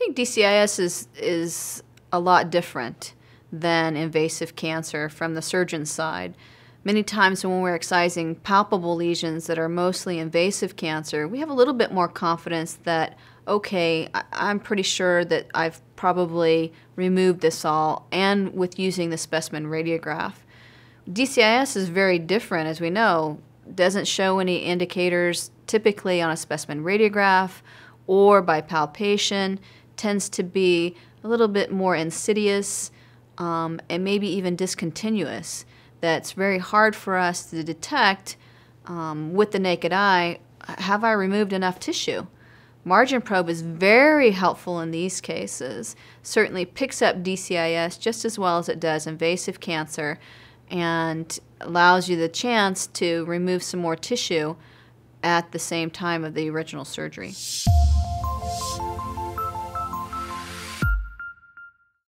think DCIS is is a lot different than invasive cancer from the surgeon's side. Many times when we're excising palpable lesions that are mostly invasive cancer, we have a little bit more confidence that, okay, I- am pretty sure that I've probably removed this all, and with using the specimen radiograph. DCIS is very different, as we know, doesn't show any indicators typically on a specimen radiograph or by palpation, tends to be a little bit more insidious um, and maybe even discontinuous that's very hard for us to detect um, with the naked eye. Have I removed enough tissue? MarginProbe is very helpful in these cases. Certainly picks up DCIS just as well as it does invasive cancer and allows you the chance to remove some more tissue at the same time of the original surgery.